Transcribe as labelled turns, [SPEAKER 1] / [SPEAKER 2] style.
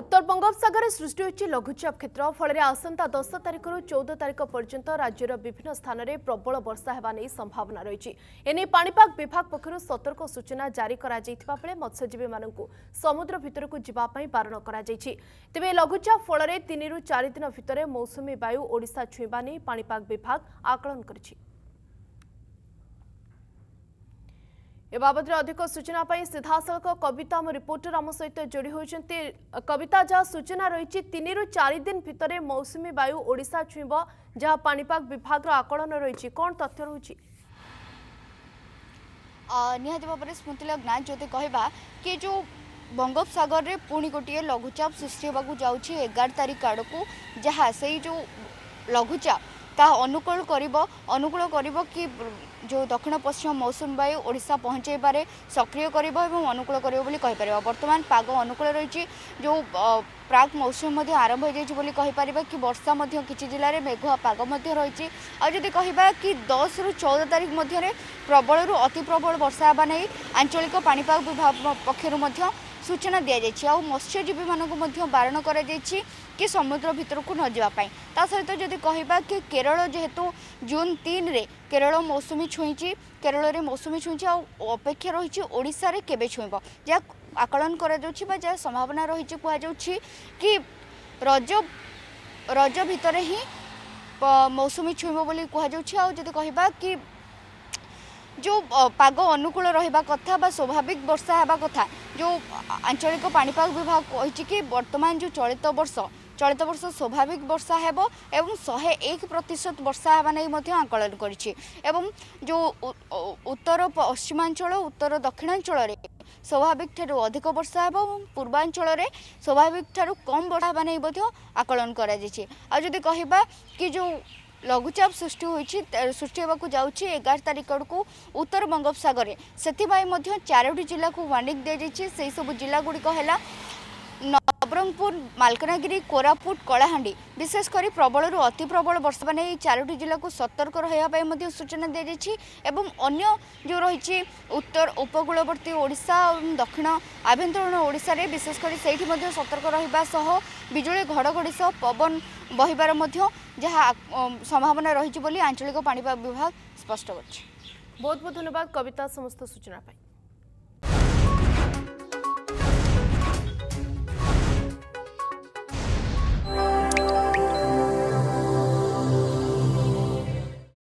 [SPEAKER 1] ଉତ୍ତର ବଙ୍ଗୋପସାଗରରେ ସୃଷ୍ଟି ହୋଇଛି ଲଘୁଚାପ କ୍ଷେତ୍ର ଫଳରେ ଆସନ୍ତା ଦଶ ତାରିଖରୁ ଚଉଦ ତାରିଖ ପର୍ଯ୍ୟନ୍ତ ରାଜ୍ୟର ବିଭିନ୍ନ ସ୍ଥାନରେ ପ୍ରବଳ ବର୍ଷା ହେବା ନେଇ ସମ୍ଭାବନା ରହିଛି ଏନେଇ ପାଣିପାଗ ବିଭାଗ ପକ୍ଷରୁ ସତର୍କ ସୂଚନା ଜାରି କରାଯାଇଥିବା ବେଳେ ମତ୍ସ୍ୟଜୀବୀମାନଙ୍କୁ ସମୁଦ୍ର ଭିତରକୁ ଯିବା ପାଇଁ ବାରଣ କରାଯାଇଛି ତେବେ ଲଘୁଚାପ ଫଳରେ ତିନିରୁ ଚାରିଦିନ ଭିତରେ ମୌସୁମୀ ବାୟୁ ଓଡ଼ିଶା ଛୁଇଁବା ନେଇ ପାଣିପାଗ ବିଭାଗ ଆକଳନ କରିଛି ଏ ବାବଦରେ ଅଧିକ ସୂଚନା ପାଇଁ ସିଧାସଳଖ କବିତା ଆମ ରିପୋର୍ଟର ଆମ ସହିତ ଯୋଡ଼ି ହୋଇଛନ୍ତି କବିତା ଯାହା ସୂଚନା ରହିଛି ତିନିରୁ ଚାରି ଦିନ ଭିତରେ ମୌସୁମୀ ବାୟୁ ଓଡ଼ିଶା ଛୁଇଁବ ଯାହା ପାଣିପାଗ ବିଭାଗର ଆକଳନ ରହିଛି କ'ଣ ତଥ୍ୟ ରହୁଛି
[SPEAKER 2] ନିହାତି ଭାବରେ ସ୍ମୃତିଲଗ୍ନା ଯଦି କହିବା କି ଯେଉଁ ବଙ୍ଗୋପସାଗରରେ ପୁଣି ଗୋଟିଏ ଲଘୁଚାପ ସୃଷ୍ଟି ହେବାକୁ ଯାଉଛି ଏଗାର ତାରିଖ ଆଡ଼କୁ ଯାହା ସେଇ ଯେଉଁ ଲଘୁଚାପ ତାହା ଅନୁକୂଳ କରିବ ଅନୁକୂଳ କରିବ କି ଯେଉଁ ଦକ୍ଷିଣ ପଶ୍ଚିମ ମୌସୁମୀ ବାୟୁ ଓଡ଼ିଶା ପହଞ୍ଚାଇବାରେ ସକ୍ରିୟ କରିବ ଏବଂ ଅନୁକୂଳ କରିବ ବୋଲି କହିପାରିବ ବର୍ତ୍ତମାନ ପାଗ ଅନୁକୂଳ ରହିଛି ଯେଉଁ ପ୍ରାକ୍ ମୌସୁମୀ ମଧ୍ୟ ଆରମ୍ଭ ହୋଇଯାଇଛି ବୋଲି କହିପାରିବା କି ବର୍ଷା ମଧ୍ୟ କିଛି ଜିଲ୍ଲାରେ ମେଘୁଆ ପାଗ ମଧ୍ୟ ରହିଛି ଆଉ ଯଦି କହିବା କି ଦଶରୁ ଚଉଦ ତାରିଖ ମଧ୍ୟରେ ପ୍ରବଳରୁ ଅତି ପ୍ରବଳ ବର୍ଷା ହେବା ନେଇ ଆଞ୍ଚଳିକ ପାଣିପାଗ ବିଭାଗ ପକ୍ଷରୁ ମଧ୍ୟ ସୂଚନା ଦିଆଯାଇଛି ଆଉ ମତ୍ସ୍ୟଜୀବୀମାନଙ୍କୁ ମଧ୍ୟ ବାରଣ କରାଯାଇଛି କି ସମୁଦ୍ର ଭିତରକୁ ନ ଯିବା ପାଇଁ ତା ସହିତ ଯଦି କହିବା କି କେରଳ ଯେହେତୁ ଜୁନ୍ ତିନିରେ କେରଳ ମୌସୁମୀ ଛୁଇଁଛି କେରଳରେ ମୌସୁମୀ ଛୁଇଁଛି ଆଉ ଅପେକ୍ଷା ରହିଛି ଓଡ଼ିଶାରେ କେବେ ଛୁଇଁବ ଯାହା ଆକଳନ କରାଯାଉଛି ବା ଯାହା ସମ୍ଭାବନା ରହିଛି କୁହାଯାଉଛି କି ରଜ ରଜ ଭିତରେ ହିଁ ମୌସୁମୀ ଛୁଇଁବ ବୋଲି କୁହାଯାଉଛି ଆଉ ଯଦି କହିବା କି যে পাগ অনুকূল রহবা কথা বা স্বাভাবিক বর্ষা ହେବା কথা যে আঞ্চলিক পাপাগ বিভাগ କହିଛି কি বর্তমান যে চলিত বর্ষ চলিত বর্ষ স্বাভাবিক বর্ষা হব এবং শহে এক প্রতিশত বর্ষা হওয়া নেই আকলন করেছে এবং যে উত্তর পশ্চিমাঞ্চল উত্তর দক্ষিণাঞ্চলের স্বাভাবিক ঠার অধিক বর্ষা হব এবং পূর্বাঞ্চলের স্বাভাবিক ঠার কম বর্ষা হওয়া নেই আকলন করা যদি কহবা কি যে লঘুচাপ সৃষ্টি হয়েছে সৃষ্টি হওয়া যাচ্ছে এগার তারিখ আড়ক উত্তর বঙ্গোপসাগরে সেপাই চারোটি জেলা ওয়ার্নিং দিয়েছে সেই সব জেলাগুড়ি হল ନବରଙ୍ଗପୁର ମାଲକାନଗିରି କୋରାପୁଟ କଳାହାଣ୍ଡି ବିଶେଷ କରି ପ୍ରବଳରୁ ଅତି ପ୍ରବଳ ବର୍ଷା ମାନେ ଏହି ଚାରୋଟି ଜିଲ୍ଲାକୁ ସତର୍କ ରହିବା ପାଇଁ ମଧ୍ୟ ସୂଚନା ଦିଆଯାଇଛି ଏବଂ ଅନ୍ୟ ଯେଉଁ ରହିଛି ଉତ୍ତର ଉପକୂଳବର୍ତ୍ତୀ ଓଡ଼ିଶା ଏବଂ ଦକ୍ଷିଣ ଆଭ୍ୟନ୍ତରୀଣ ଓଡ଼ିଶାରେ ବିଶେଷ କରି ସେଇଠି ମଧ୍ୟ ସତର୍କ ରହିବା ସହ ବିଜୁଳି ଘଡ଼ଘଡ଼ି ସହ ପବନ ବହିବାର ମଧ୍ୟ ଯାହା ସମ୍ଭାବନା ରହିଛି ବୋଲି ଆଞ୍ଚଳିକ ପାଣିପାଗ ବିଭାଗ ସ୍ପଷ୍ଟ କରିଛି
[SPEAKER 1] ବହୁତ ବହୁତ ଧନ୍ୟବାଦ କବିତା ସମସ୍ତ ସୂଚନା ପାଇଁ